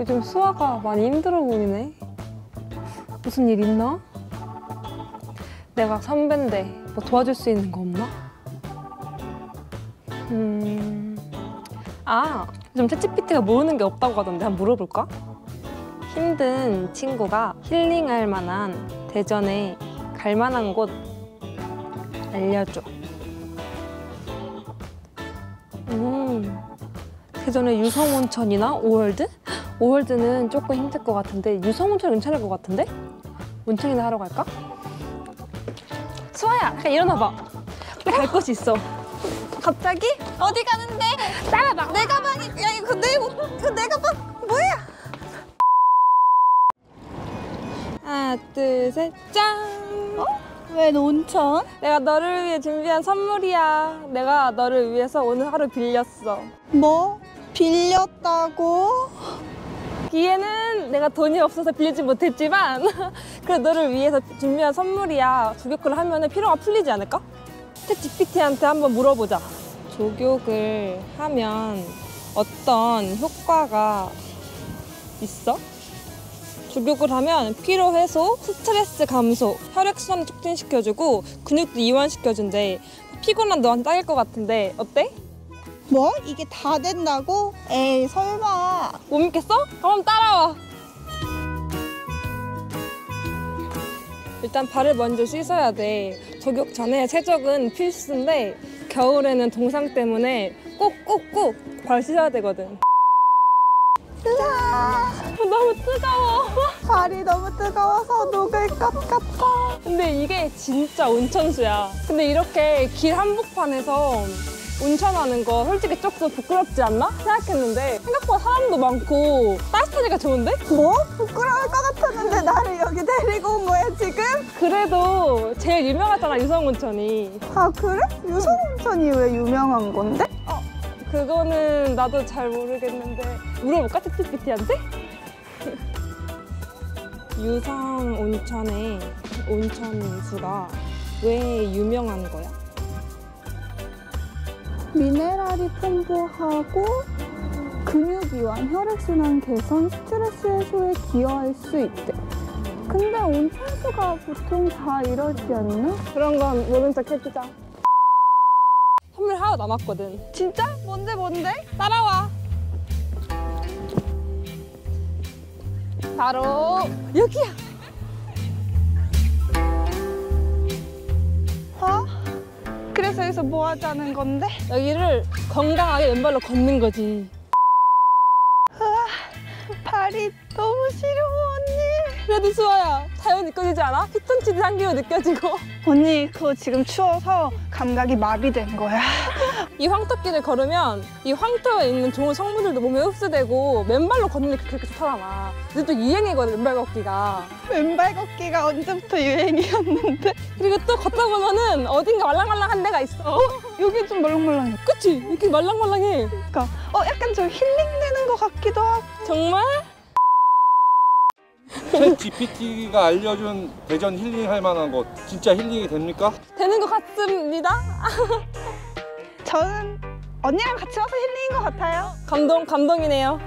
요즘 수아가 많이 힘들어 보이네. 무슨 일 있나? 내가 선배인데 뭐 도와줄 수 있는 거 없나? 음, 아, 요즘 챗GPT가 모르는 게 없다고 하던데 한번 물어볼까? 힘든 친구가 힐링할 만한 대전에 갈 만한 곳 알려줘. 음, 대전에 유성온천이나 오월드? 오월드는 조금 힘들 것 같은데 유성온천 괜찮을 것 같은데? 온천이나 하러 갈까? 수아야, 잠깐 일어나봐. 우리 갈 곳이 있어. 갑자기? 어디 가는데? 따라봐. 내 가방이 야 이거 내 옷- 이거 내 가방 뭐야? 하나, 둘, 셋, 짠! 웬 온천? 내가 너를 위해 준비한 선물이야. 내가 너를 위해서 오늘 하루 빌렸어. 뭐? 빌렸다고? 기회는 내가 돈이 없어서 빌리지 못했지만 그래도 너를 위해서 준비한 선물이야. 조격을 하면 피로가 풀리지 않을까? 챗 GPT한테 한번 물어보자. 조격을 하면 어떤 효과가 있어? 조격을 하면 피로 해소, 스트레스 감소, 혈액순환 촉진시켜주고 근육도 이완시켜준대. 피곤한 너한테 딱일 것 같은데 어때? 뭐? 이게 다 된다고? 에이 설마 못 믿겠어? 그럼 따라와. 일단 발을 먼저 씻어야 돼. 저격 전에 세적은 필수인데 겨울에는 동상 때문에 꼭꼭꼭 발 씻어야 되거든. 으아 너무 뜨거워. 발이 너무 뜨거워서 녹을 것 같아 근데 이게 진짜 온천수야. 근데 이렇게 길 한복판에서 온천하는 거 솔직히 조금 부끄럽지 않나? 생각했는데 생각보다 사람도 많고 따뜻하니까 좋은데? 뭐? 부끄러울 것 같았는데 나를 여기 데리고 온 거야 지금? 그래도 제일 유명하잖아 유성온천이 아 그래? 유성온천이 왜 유명한 건데? 그거는 나도 잘 모르겠는데 물어볼까 챗GPT한테? 유성온천의 온천수가 왜 유명한 거야? 미네랄이 풍부하고 근육 이완, 혈액순환 개선, 스트레스 해소에 기여할 수 있대. 근데 온천수가 보통 다 이러지 않나? 그런 건 모른 척 해주자 선물 하나 남았거든 진짜? 뭔데 뭔데? 따라와 바로 여기야 그래서 여기서 뭐 하자는 건데? 여기를 건강하게 왼발로 걷는 거지 발이 너무 시려워 언니. 그래도 수아야 자연 느껴지지 않아? 피톤치드 향기가 느껴지고 언니 그거 지금 추워서 감각이 마비된 거야. 이 황토길을 걸으면 이 황토에 있는 좋은 성분들도 몸에 흡수되고 맨발로 걷는 게 그렇게 좋다잖아. 근데 또 유행이거든 맨발 걷기가. 왼발 걷기가 언제부터 유행이었는데? 그리고 또 걷다 보면은 어딘가 말랑말랑한 데가 있어. 여기 좀 말랑말랑해. 그치? 이렇게 말랑말랑해. 그러니까 어 약간 좀 힐링되는 것 같기도 하고. 정말? 챗 GPT가 알려준 대전 힐링할 만한 곳 진짜 힐링이 됩니까? 되는 것 같습니다. 저는 언니랑 같이 와서 힐링인 것 같아요. 감동, 감동이네요.